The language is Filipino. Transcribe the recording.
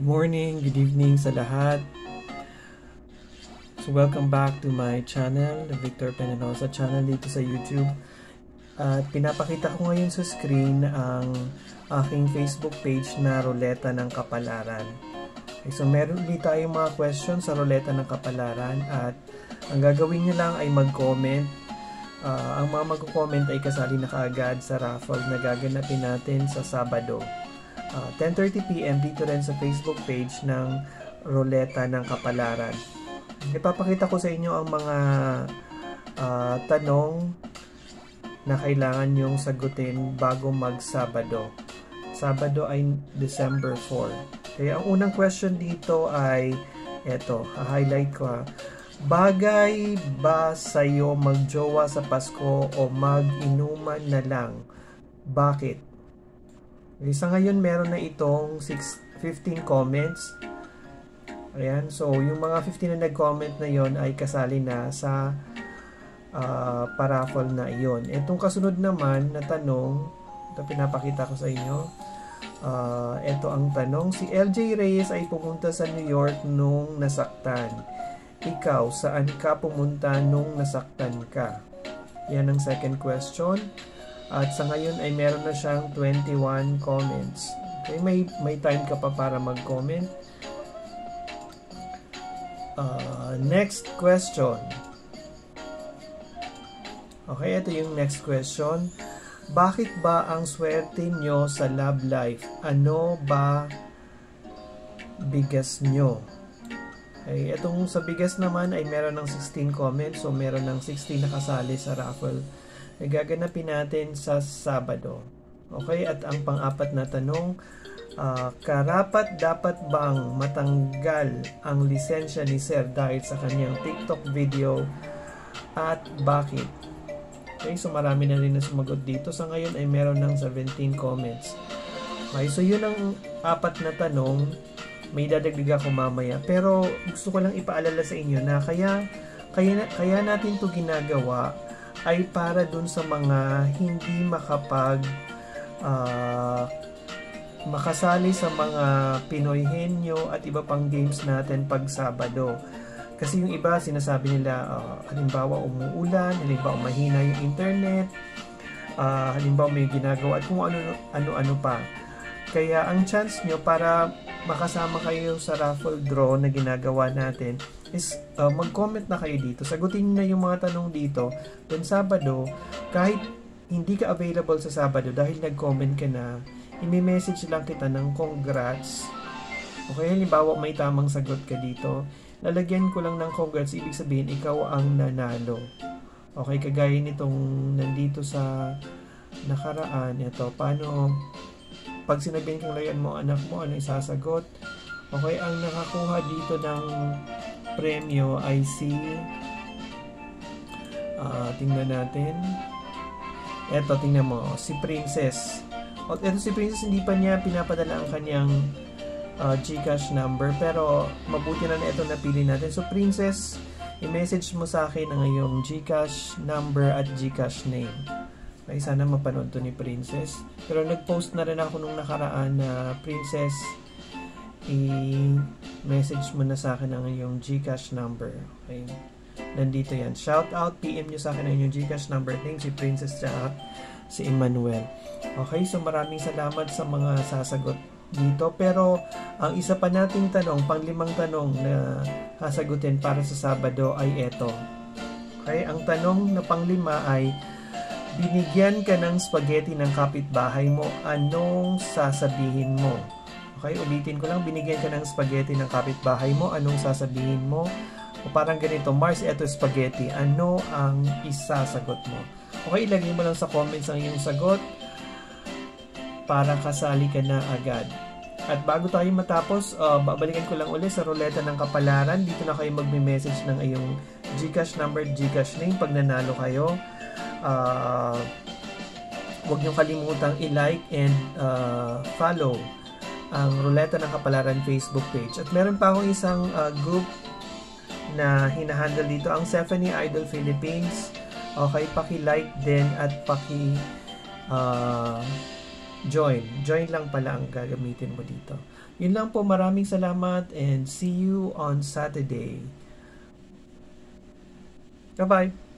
Good morning, good evening sa lahat. So welcome back to my channel, the Victor Penalosa channel dito sa YouTube. At pinapakita ko ngayon sa screen ang aking Facebook page na Roleta ng Kapalaran. Okay, so meron ulit tayong mga questions sa Roleta ng Kapalaran at ang gagawin nyo lang ay mag-comment. Uh, ang mga mag-comment ay kasali na kaagad sa raffle na gaganapin natin sa Sabado uh, 10.30pm dito rin sa Facebook page ng Roleta ng Kapalaran. Ipapakita ko sa inyo ang mga uh, tanong na kailangan nyong sagutin bago mag-Sabado. Sabado ay December 4. Kaya ang unang question dito ay eto, ha-highlight ko ha. Bagay ba sa'yo magjowa sa Pasko o mag-inuman na lang? Bakit? Okay, sa ngayon meron na itong 6, 15 comments. Ayan, so yung mga 15 na nag-comment na yon ay kasali na sa uh, paraffle na iyon. Itong kasunod naman na tanong, ito pinapakita ko sa inyo. Uh, ito ang tanong, si LJ Reyes ay pumunta sa New York nung nasaktan. Ikaw, saan ka pumunta nung nasaktan ka? Yan ang second question. At sa ngayon ay meron na siyang 21 comments. Okay, may, may time ka pa para mag-comment. Uh, next question. Okay, ito yung next question. Bakit ba ang swerte nyo sa love life? Ano ba bigas nyo? Okay, itong sa bigas naman ay meron ng 16 comments. So, meron ng 16 nakasali sa raffle na gaganapin natin sa Sabado. Okay, at ang pang-apat na tanong, uh, karapat dapat bang matanggal ang lisensya ni Sir dahil sa kanyang TikTok video at bakit? Okay, so marami na rin na sumagot dito. Sa ngayon ay meron ng 17 comments. Okay, so yun ang apat na tanong. May dadagdag ako mamaya. Pero gusto ko lang ipaalala sa inyo na kaya, kaya, kaya natin to ginagawa ay para dun sa mga hindi makapag uh, makasali sa mga Pinoy Henyo at iba pang games natin pag Sabado. Kasi yung iba sinasabi nila uh, halimbawa umuulan, halimbawa mahina yung internet, uh, halimbawa may ginagawa at kung ano-ano pa. Kaya ang chance nyo para makasama kayo sa raffle draw na ginagawa natin is uh, mag-comment na kayo dito. Sagutin na yung mga tanong dito. Then Sabado, kahit hindi ka available sa Sabado dahil nag-comment ka na, imi-message lang kita ng congrats. Okay, halimbawa may tamang sagot ka dito. Lalagyan ko lang ng congrats, ibig sabihin ikaw ang nanalo. Okay, kagaya nitong nandito sa nakaraan, ito, paano pag sinabihin kong layan mo anak mo, ano isasagot? Okay, ang nakakuha dito ng premyo ay si uh, tingnan natin. Eto tingnan mo si Princess. O eto si Princess hindi pa niya pinapadala ang kanyang uh, Gcash number pero mabuti na na ito napili natin. So Princess i-message mo sa akin ang iyong Gcash number at Gcash name. Ay sana mapanood to ni Princess. Pero nag-post na rin ako nung nakaraan na Princess i-message mo na sa akin ang iyong Gcash number. Okay? Nandito yan. Shout out, PM nyo sa akin ang iyong Gcash number. Thank si Princess tsaka si Emmanuel. Okay, so maraming salamat sa mga sasagot dito. Pero ang isa pa nating tanong, panglimang tanong na sasagutin para sa Sabado ay eto. Okay, ang tanong na panglima ay binigyan ka ng spaghetti ng kapitbahay mo, anong sasabihin mo? Okay, ulitin ko lang, binigyan ka ng spaghetti ng kapitbahay mo, anong sasabihin mo? O parang ganito, Mars, eto spaghetti, ano ang isasagot mo? Okay, ilagay mo lang sa comments ang iyong sagot para kasali ka na agad. At bago tayo matapos, uh, babalikan ko lang ulit sa ruleta ng kapalaran. Dito na kayo magme-message ng iyong Gcash number, Gcash name pag nanalo kayo. Uh, huwag niyong kalimutang i-like and uh, follow ang Ruleta ng Kapalaran Facebook page. At meron pa akong isang uh, group na hinahandle dito, ang Stephanie Idol Philippines. Okay, paki-like din at paki uh, join. Join lang pala ang gagamitin mo dito. Yun lang po. Maraming salamat and see you on Saturday. Bye-bye.